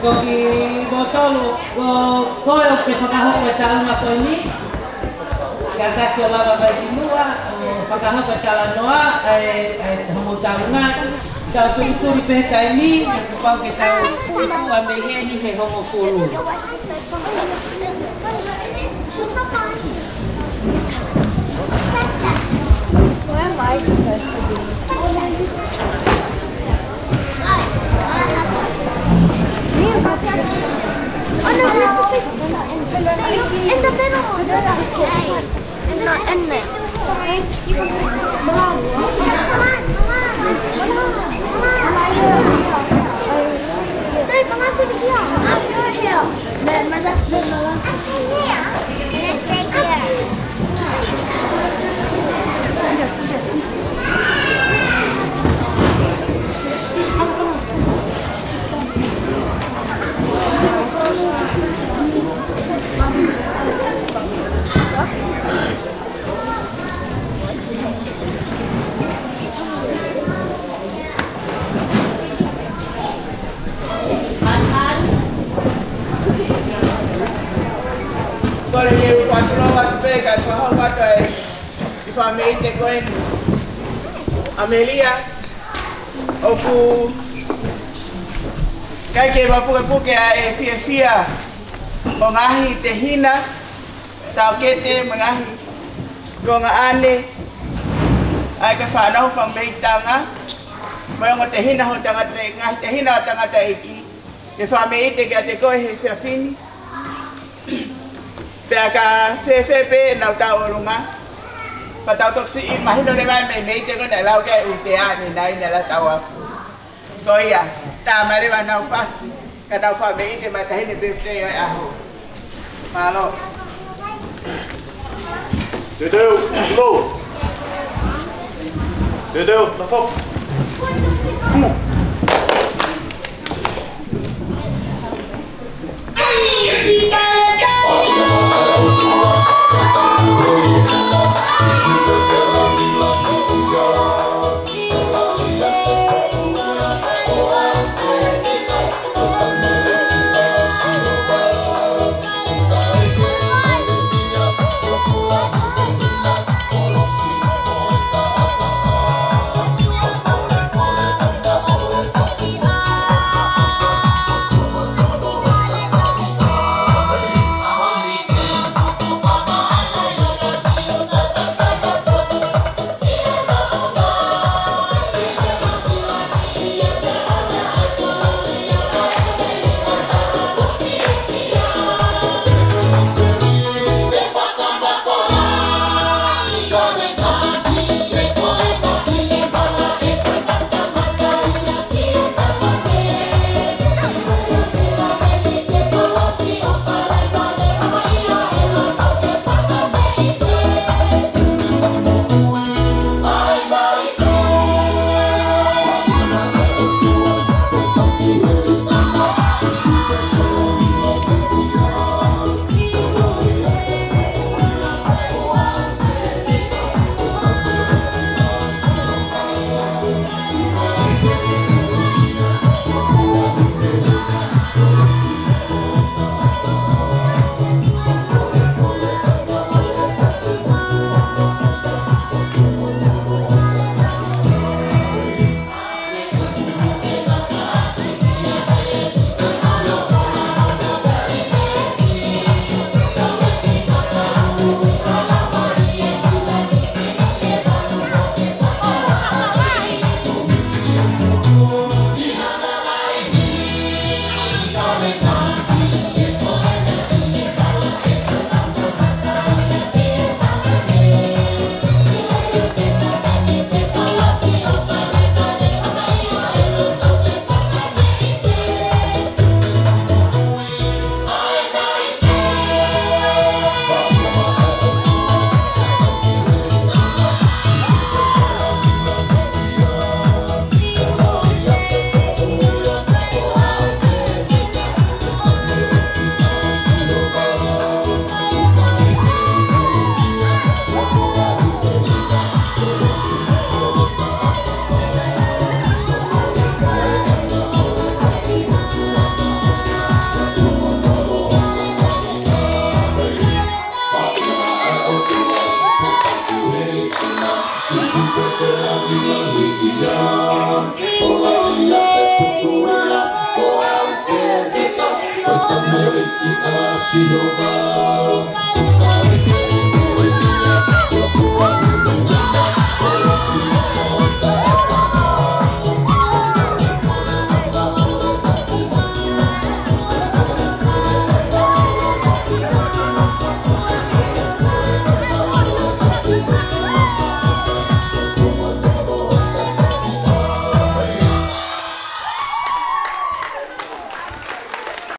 Toki botolu koyo ke fakaho ke talma koni kata ke lava baimua fakaho ke talanoa e hamutanunga tau turi di peta ini kupang ke tau ifu ameheni he homo In the middle. And not in there. Come on, come on. kore ke fa tro wa pe ka fa ho wa to e i fa me te ko en amelia o ku kai ke va pu pu ke e fi fi a o nga hi te hina ta ke te nga hi go nga ane ai ka fa no fa me ta nga mo yo te hina ho ta te nga te hina ta nga ta e ki e fa me te ke te ko e fi fi Paka fefe nau tau runga. Pa tau tok si in mahino ne mai mai nei te ko ne lau ke utea ni nai ne la tau afu. Toia, ta mare va nau fast. Ka nau fa me ite ma tahine birthday ai aho. Malo. Dudu, lo. Dudu, the fuck. Ooh. Silomar.